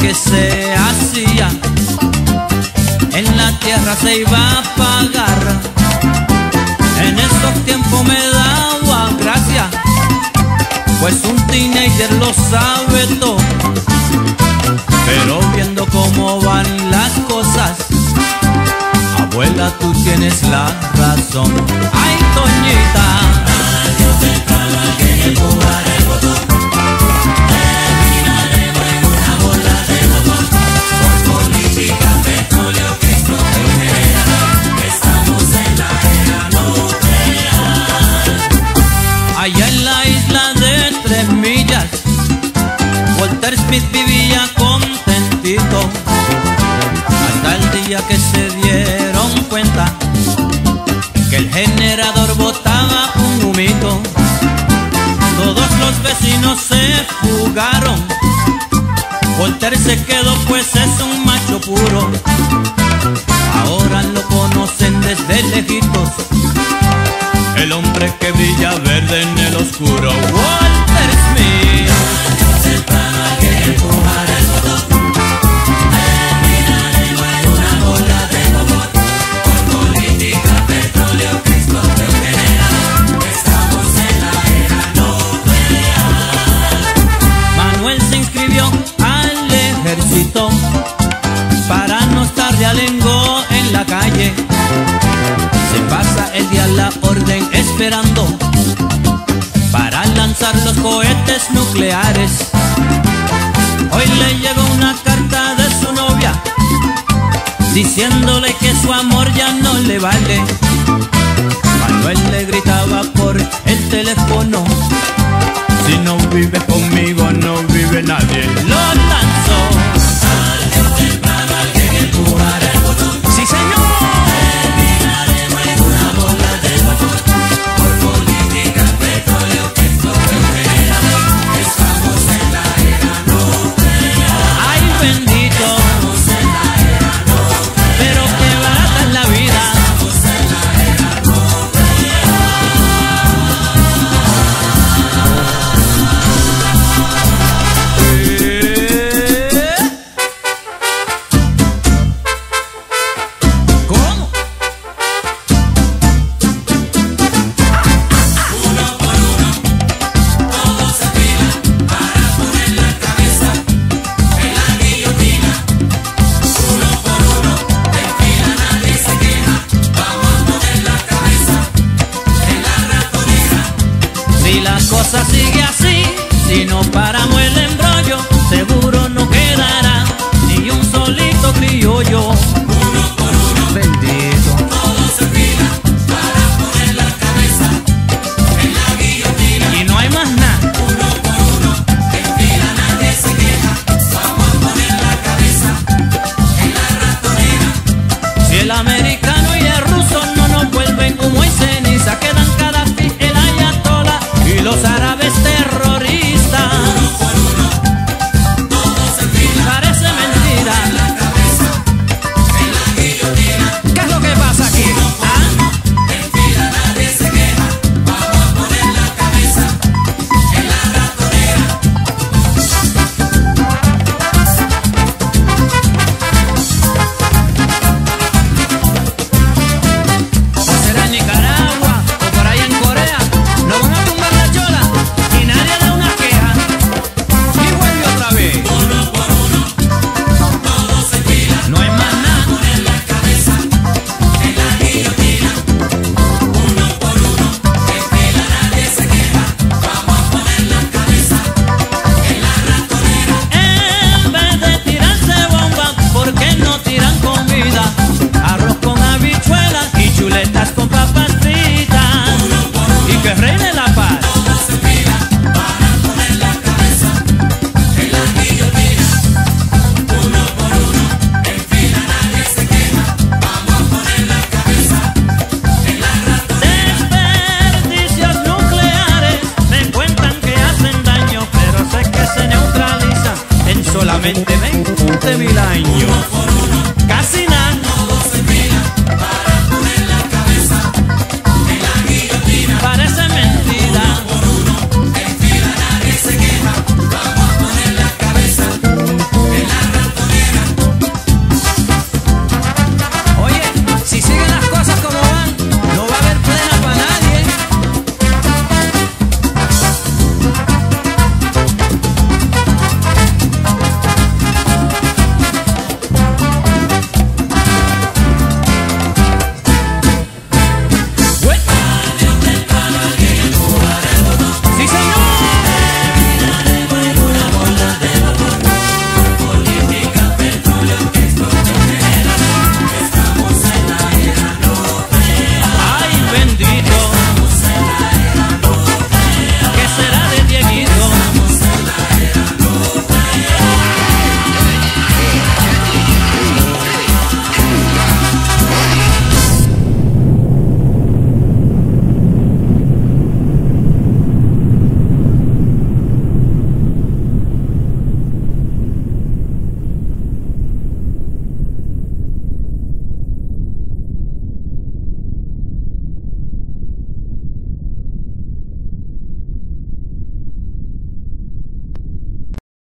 que se hacía en la tierra se iba a pagar. En esos tiempos me daba gracia, pues un teenager lo sabe todo. Pero viendo cómo van las cosas, abuela, tú tienes la razón. Ay, Toñita. Allá Que se dieron cuenta que el generador botaba un humito. Todos los vecinos se fugaron. Walter se quedó pues es un macho puro. Ahora lo conocen desde lejitos. El hombre que brilla verde en el oscuro. Walter Hoy le llegó una carta de su novia diciéndole que su amor ya no le vale. Seguro 20, 20 mil años.